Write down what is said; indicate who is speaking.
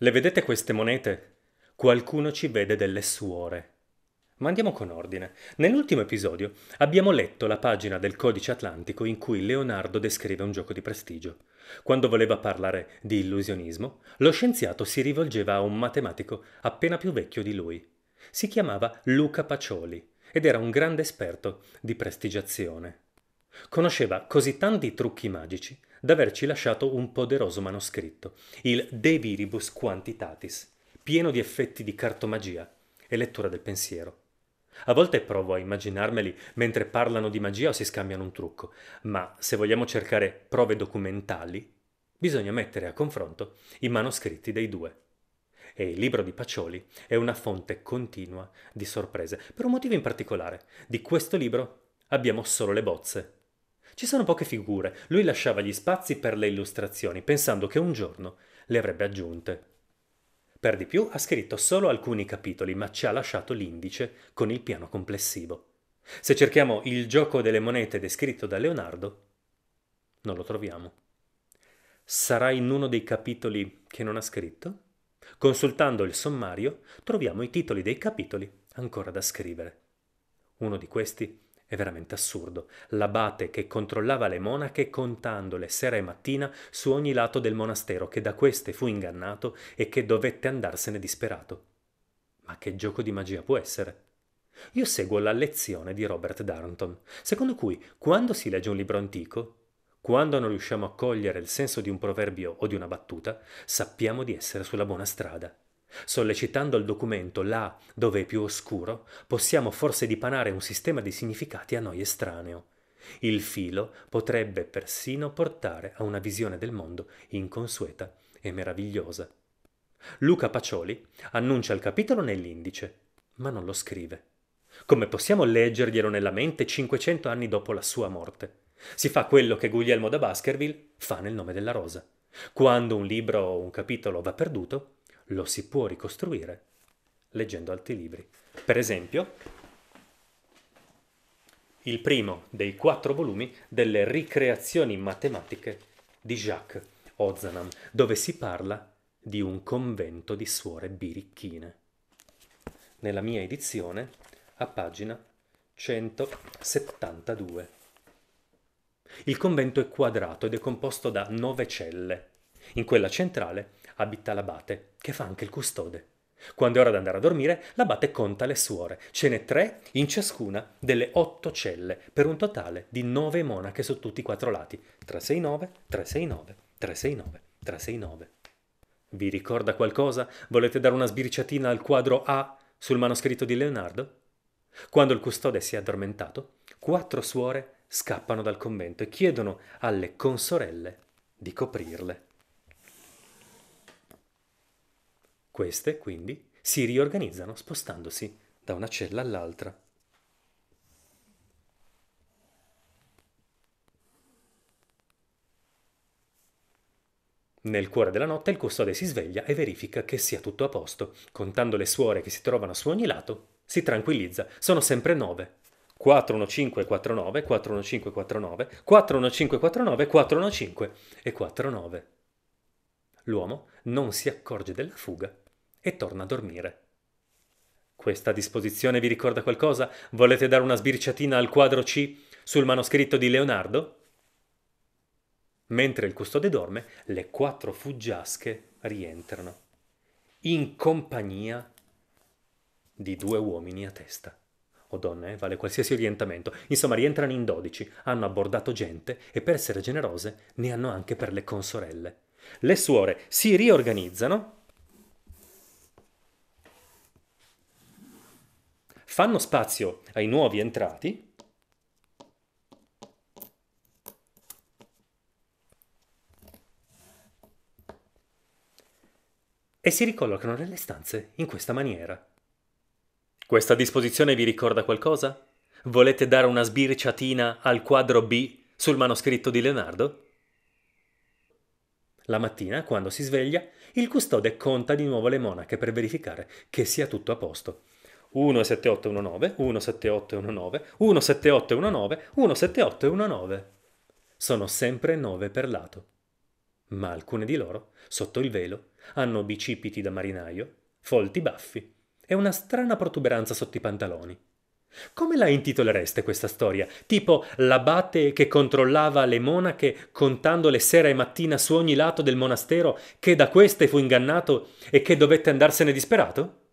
Speaker 1: Le vedete queste monete? Qualcuno ci vede delle suore. Ma andiamo con ordine. Nell'ultimo episodio abbiamo letto la pagina del Codice Atlantico in cui Leonardo descrive un gioco di prestigio. Quando voleva parlare di illusionismo, lo scienziato si rivolgeva a un matematico appena più vecchio di lui. Si chiamava Luca Pacioli ed era un grande esperto di prestigiazione. Conosceva così tanti trucchi magici da averci lasciato un poderoso manoscritto, il De Viribus Quantitatis, pieno di effetti di cartomagia e lettura del pensiero. A volte provo a immaginarmeli mentre parlano di magia o si scambiano un trucco, ma se vogliamo cercare prove documentali, bisogna mettere a confronto i manoscritti dei due. E il libro di Pacioli è una fonte continua di sorprese, per un motivo in particolare. Di questo libro abbiamo solo le bozze. Ci sono poche figure, lui lasciava gli spazi per le illustrazioni, pensando che un giorno le avrebbe aggiunte. Per di più ha scritto solo alcuni capitoli, ma ci ha lasciato l'indice con il piano complessivo. Se cerchiamo il gioco delle monete descritto da Leonardo, non lo troviamo. Sarà in uno dei capitoli che non ha scritto? Consultando il sommario, troviamo i titoli dei capitoli ancora da scrivere. Uno di questi è veramente assurdo. L'abate che controllava le monache contandole sera e mattina su ogni lato del monastero, che da queste fu ingannato e che dovette andarsene disperato. Ma che gioco di magia può essere? Io seguo la lezione di Robert Darnton, secondo cui quando si legge un libro antico, quando non riusciamo a cogliere il senso di un proverbio o di una battuta, sappiamo di essere sulla buona strada. Sollecitando il documento là dove è più oscuro, possiamo forse dipanare un sistema di significati a noi estraneo. Il filo potrebbe persino portare a una visione del mondo inconsueta e meravigliosa. Luca Pacioli annuncia il capitolo nell'indice, ma non lo scrive. Come possiamo leggerglielo nella mente 500 anni dopo la sua morte? Si fa quello che Guglielmo da Baskerville fa nel nome della rosa. Quando un libro o un capitolo va perduto, lo si può ricostruire leggendo altri libri. Per esempio, il primo dei quattro volumi delle ricreazioni matematiche di Jacques Ozanam, dove si parla di un convento di suore birichine. Nella mia edizione, a pagina 172. Il convento è quadrato ed è composto da nove celle. In quella centrale abita l'abate, che fa anche il custode. Quando è ora di andare a dormire, l'abate conta le suore. Ce n'è tre in ciascuna delle otto celle, per un totale di nove monache su tutti i quattro lati. 369, 369, 369, 369. Vi ricorda qualcosa? Volete dare una sbirciatina al quadro A sul manoscritto di Leonardo? Quando il custode si è addormentato, quattro suore scappano dal convento e chiedono alle consorelle di coprirle. Queste, quindi, si riorganizzano spostandosi da una cella all'altra. Nel cuore della notte il custode si sveglia e verifica che sia tutto a posto. Contando le suore che si trovano su ogni lato, si tranquillizza. Sono sempre nove. 41549, 41549, 41549, 415 e 49. L'uomo non si accorge della fuga e torna a dormire. Questa disposizione vi ricorda qualcosa? Volete dare una sbirciatina al quadro C sul manoscritto di Leonardo? Mentre il custode dorme, le quattro fuggiasche rientrano, in compagnia di due uomini a testa. O donne, eh, vale qualsiasi orientamento. Insomma, rientrano in dodici, hanno abbordato gente e per essere generose ne hanno anche per le consorelle. Le suore si riorganizzano fanno spazio ai nuovi entrati e si ricollocano nelle stanze in questa maniera. Questa disposizione vi ricorda qualcosa? Volete dare una sbirciatina al quadro B sul manoscritto di Leonardo? La mattina, quando si sveglia, il custode conta di nuovo le monache per verificare che sia tutto a posto. 17819, 17819, 17819, 17819. Sono sempre 9 per lato. ma alcune di loro, sotto il velo, hanno bicipiti da marinaio, folti baffi e una strana protuberanza sotto i pantaloni. Come la intitolereste questa storia? Tipo l'abate che controllava le monache contandole sera e mattina su ogni lato del monastero che da queste fu ingannato e che dovette andarsene disperato?